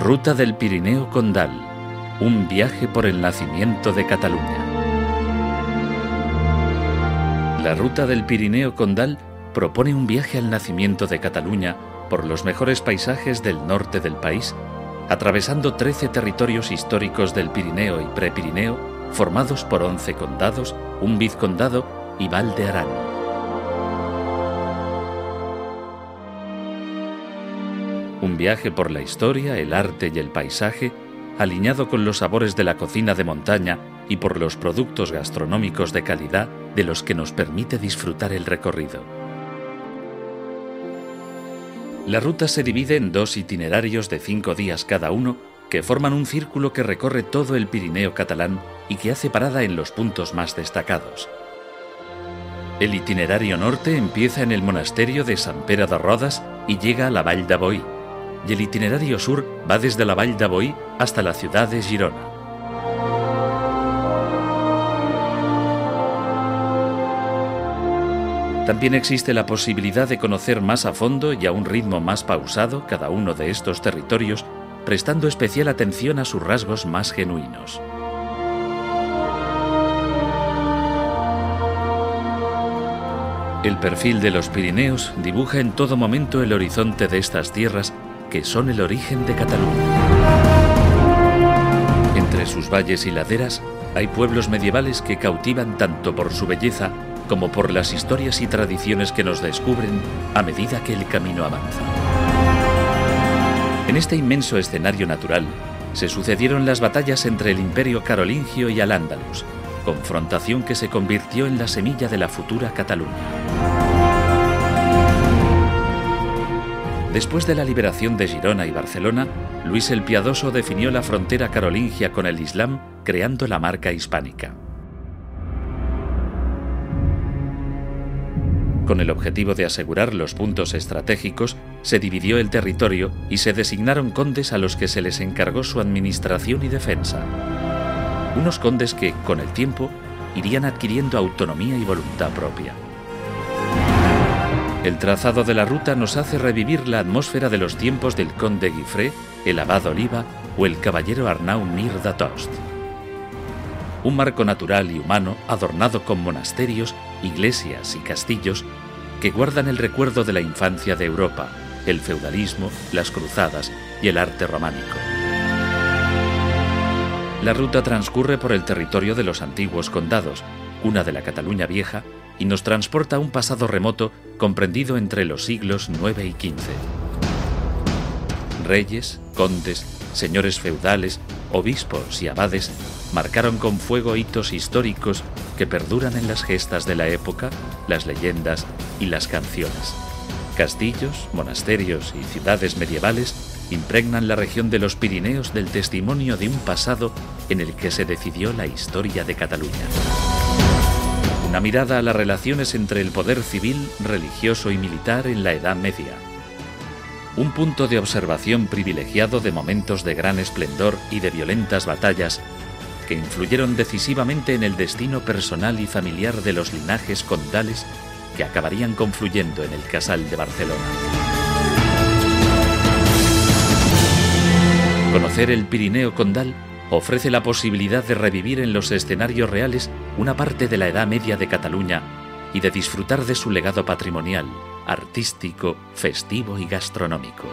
Ruta del Pirineo Condal. Un viaje por el nacimiento de Cataluña. La Ruta del Pirineo Condal propone un viaje al nacimiento de Cataluña por los mejores paisajes del norte del país, atravesando 13 territorios históricos del Pirineo y Prepirineo, formados por 11 condados, un vizcondado y Val de Arán. Un viaje por la historia, el arte y el paisaje, alineado con los sabores de la cocina de montaña y por los productos gastronómicos de calidad de los que nos permite disfrutar el recorrido. La ruta se divide en dos itinerarios de cinco días cada uno que forman un círculo que recorre todo el Pirineo catalán y que hace parada en los puntos más destacados. El itinerario norte empieza en el monasterio de San Pere de Rodas y llega a la Vall d'Avoí, y el itinerario sur va desde la Vall d'Avoí hasta la ciudad de Girona. También existe la posibilidad de conocer más a fondo y a un ritmo más pausado cada uno de estos territorios, prestando especial atención a sus rasgos más genuinos. El perfil de los Pirineos dibuja en todo momento el horizonte de estas tierras que son el origen de Cataluña. Entre sus valles y laderas hay pueblos medievales que cautivan tanto por su belleza como por las historias y tradiciones que nos descubren a medida que el camino avanza. En este inmenso escenario natural se sucedieron las batallas entre el imperio carolingio y Al-Ándalus, confrontación que se convirtió en la semilla de la futura Cataluña. Después de la liberación de Girona y Barcelona, Luis el Piadoso definió la frontera carolingia con el Islam, creando la marca hispánica. Con el objetivo de asegurar los puntos estratégicos, se dividió el territorio y se designaron condes a los que se les encargó su administración y defensa. Unos condes que, con el tiempo, irían adquiriendo autonomía y voluntad propia. El trazado de la ruta nos hace revivir la atmósfera de los tiempos del conde Guifré, el abad Oliva o el caballero Arnau Mir d'Atost. Un marco natural y humano adornado con monasterios iglesias y castillos que guardan el recuerdo de la infancia de Europa, el feudalismo, las cruzadas y el arte románico. La ruta transcurre por el territorio de los antiguos condados, una de la Cataluña vieja, y nos transporta a un pasado remoto comprendido entre los siglos IX y XV. Reyes, condes, señores feudales, obispos y abades marcaron con fuego hitos históricos que perduran en las gestas de la época, las leyendas y las canciones. Castillos, monasterios y ciudades medievales impregnan la región de los Pirineos del testimonio de un pasado en el que se decidió la historia de Cataluña. Una mirada a las relaciones entre el poder civil, religioso y militar en la Edad Media. Un punto de observación privilegiado de momentos de gran esplendor y de violentas batallas que influyeron decisivamente en el destino personal y familiar de los linajes condales que acabarían confluyendo en el Casal de Barcelona. Conocer el Pirineo condal ofrece la posibilidad de revivir en los escenarios reales una parte de la Edad Media de Cataluña y de disfrutar de su legado patrimonial, artístico, festivo y gastronómico.